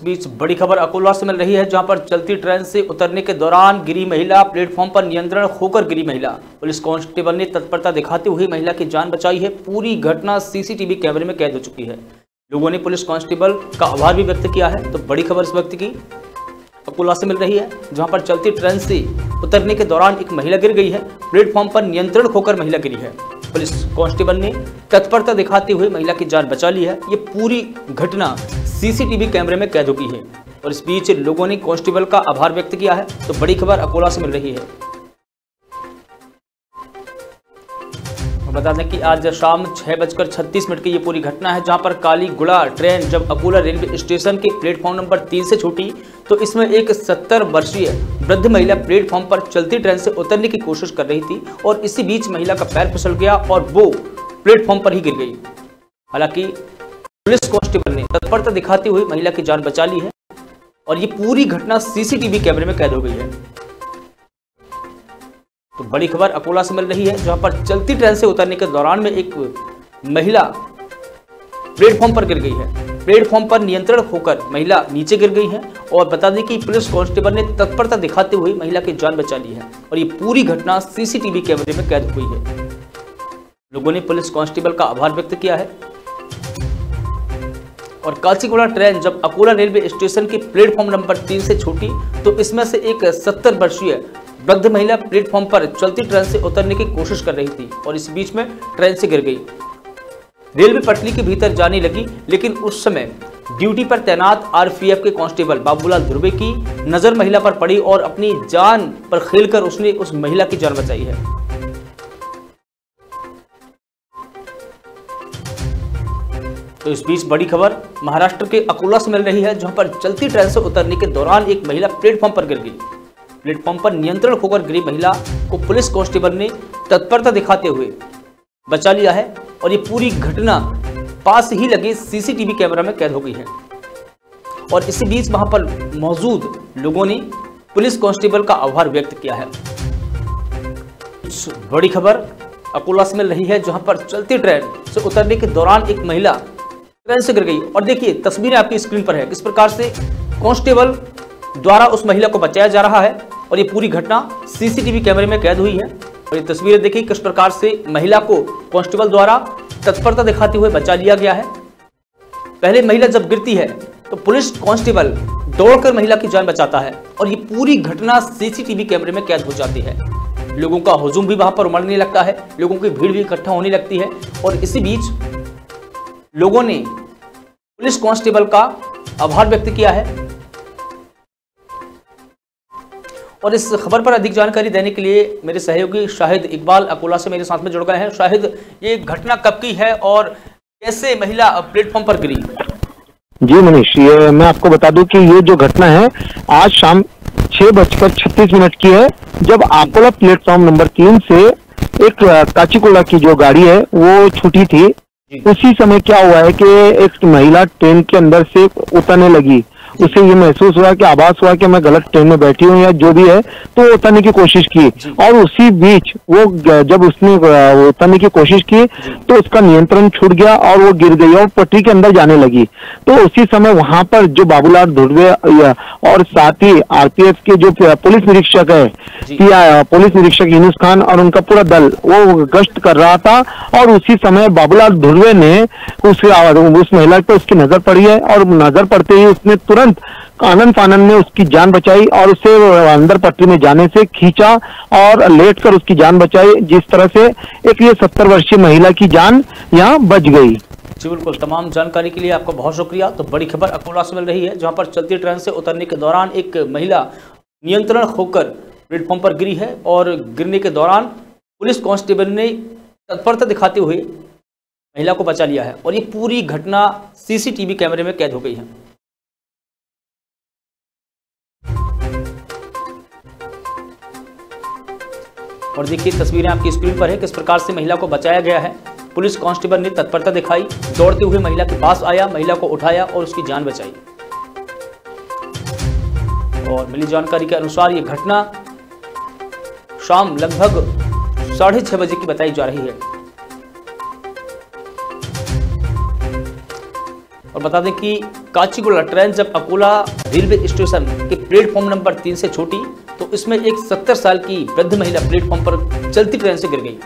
बीच बड़ी खबर अकोला से मिल रही है, जहाँ पर चलती ट्रेन से उतरने के दौरान गिरी महिला प्लेटफॉर्म पर नियंत्रण खोकर गिरी महिला। पुलिस कांस्टेबल ने तत्परता दिखाते हुए महिला की जान बचाई है। पूरी घटना सीसीटीवी कैमरे में कैद हो चुकी है। लोगों ने पुलिस कांस्टेबल का आभार भी व्यक्त किया है। तो बड़ी खबर इस वक्त की अकोला से मिल रही है, जहाँ पर चलती ट्रेन से उतरने के दौरान एक महिला गिर गई है। प्लेटफॉर्म पर नियंत्रण खोकर महिला गिरी है। पुलिस कांस्टेबल ने तत्परता दिखाते हुए महिला की जान बचा ली है। ये पूरी घटना सीसीटीवी कैमरे में कैद हो गई है और इस बीच लोगों ने कांस्टेबल का आभार व्यक्त किया है। तो बड़ी खबर अकोला से मिल रही है। बता दें कि आज शाम छह बजकर छत्तीस मिनट की ये पूरी घटना है, जहाँ पर काली गुड़ा ट्रेन जब अकोला रेलवे स्टेशन के प्लेटफॉर्म नंबर तीन से छूटी तो इसमें एक सत्तर वर्षीय वृद्ध महिला प्लेटफॉर्म पर चलती ट्रेन से उतरने की कोशिश कर रही थी और इसी बीच महिला का पैर फिसल गया और वो प्लेटफॉर्म पर ही गिर गई। हालाँकि पुलिस कांस्टेबल ने तत्परता दिखाते हुए महिला की जान बचा ली है और ये पूरी घटना सीसीटीवी कैमरे में कैद हो गई है। तो बड़ी खबर अकोला से मिल रही है, जहाँ पर चलती ट्रेन से उतरने के दौरान में एक महिला प्लेटफॉर्म पर गिर गई है। प्लेटफॉर्म पर नियंत्रण होकर महिला नीचे गिर गई है और बता दें कि पुलिस कांस्टेबल ने तत्परता दिखाते हुए महिला की जान बचा ली है और ये पूरी घटना सीसीटीवी कैमरे में कैद हुई है। लोगों ने पुलिस कांस्टेबल का आभार व्यक्त किया है। और काचीगुड़ा ट्रेन जब अकोला रेलवे स्टेशन के प्लेटफॉर्म नंबर तीन से छूटी तो इसमें से एक सत्तर वर्षीय वृद्ध महिला प्लेटफॉर्म पर चलती ट्रेन से उतरने की कोशिश कर रही थी और इस बीच में ट्रेन से गिर गई। रेलवे पटरी के भीतर जाने लगी, लेकिन उस समय ड्यूटी पर तैनात आरपीएफ के कांस्टेबल बाबूलाल ध्रुवे की नज़र महिला पर पड़ी और अपनी जान पर खेलकर उसने उस महिला की जान बचाई है। तो इस बीच बड़ी खबर महाराष्ट्र के अकोला से मिल रही है, जहाँ पर चलती ट्रेन से उतरने के दौरान एक महिला प्लेटफॉर्म पर गिर गई। प्लेटफॉर्म पर नियंत्रण खोकर गिरी महिला को पुलिस कांस्टेबल ने तत्परता दिखाते हुए बचा लिया है और ये पूरी घटना पास ही लगे सीसीटीवी कैमरा में कैद हो गई है। और इसी बीच वहाँ पर मौजूद लोगों ने पुलिस कांस्टेबल का आभार व्यक्त किया है। बड़ी खबर अकोला से मिल रही है, जहाँ पर चलती ट्रेन से उतरने के दौरान एक महिला से गिर गई। और देखिए, तस्वीरें आपकी स्क्रीन पर है। किस प्रकार से कांस्टेबल द्वारा उस महिला को बचाया जा रहा है और ये पूरी घटना सीसीटीवी कैमरे में कैद हुई है। और ये तस्वीरें देखिए, किस प्रकार से महिला को कांस्टेबल द्वारा तत्परता दिखाते हुए बचा लिया गया है। पहले महिला जब गिरती है तो पुलिस कांस्टेबल दौड़कर महिला की जान बचाता है और ये पूरी घटना सीसीटीवी कैमरे में कैद हो जाती है। लोगों का हुजूम भी वहाँ पर उमड़ने लगता है, लोगों की भीड़ भी इकट्ठा होने लगती है और इसी बीच लोगों ने पुलिस कांस्टेबल का आभार व्यक्त किया है। और इस खबर पर अधिक जानकारी देने के लिए मेरे सहयोगी शाहिद इकबाल अकोला से मेरे साथ में जुड़ गए हैं। शाहिद, ये घटना कब की है और कैसे महिला प्लेटफॉर्म पर गिरी? जी मनीष, ये मैं आपको बता दूँ कि ये जो घटना है, आज शाम छह बजकर छत्तीस मिनट की है, जब अकोला प्लेटफॉर्म नंबर तीन से एक काचीकोला की जो गाड़ी है, वो छूटी थी। उसी समय क्या हुआ है कि एक महिला ट्रेन के अंदर से उतरने लगी। उसे ये महसूस हुआ कि आभास हुआ कि मैं गलत ट्रेन में बैठी हूँ या जो भी है तो उतरने की कोशिश की। और उसी बीच वो जब उसने उतरने की कोशिश की तो उसका नियंत्रण छूट गया और वो गिर गई और पटरी के अंदर जाने लगी। तो उसी समय वहाँ पर जो बाबूलाल धुर्वे और साथ ही आरपीएफ के जो पुलिस निरीक्षक है पुलिस निरीक्षक यूनुस खान और उनका पूरा दल वो गश्त कर रहा था और उसी समय बाबूलाल धुर्वे ने उस उस महिला पर उसकी नज़र पड़ी है और नज़र पड़ते ही उसने तुरंत तुरंत आनंद फानंद ने उसकी जान बचाई और उसे अंदर पट्टी में जाने से खींचा और लेट कर उसकी जान बचाई, जिस तरह से एक ये सत्तर वर्षीय महिला की जान यहाँ बच गई। जी बिल्कुल, तमाम जानकारी के लिए आपका बहुत शुक्रिया। तो बड़ी खबर अकोला से मिल रही है, जहाँ पर चलती ट्रेन से उतरने के दौरान एक महिला नियंत्रण खोकर प्लेटफॉर्म पर गिरी है और गिरने के दौरान पुलिस कांस्टेबल ने तत्परता दिखाते हुए महिला को बचा लिया है और ये पूरी घटना सीसीटीवी कैमरे में कैद हो गई है। और देखिए, तस्वीरें आपकी स्क्रीन पर है, किस प्रकार से महिला को बचाया गया है। पुलिस कांस्टेबल ने तत्परता दिखाई, दौड़ते हुए महिला के पास आया, महिला को उठाया और उसकी जान बचाई। और मिली जानकारी के अनुसार ये घटना शाम लगभग साढ़े छह बजे की बताई जा रही है। और बता दें कि काचीगुड़ा ट्रेन जब अकोला रेलवे स्टेशन के प्लेटफॉर्म नंबर तीन से छोटी तो इसमें एक 70 साल की वृद्ध महिला प्लेटफॉर्म पर चलती ट्रेन से गिर गई।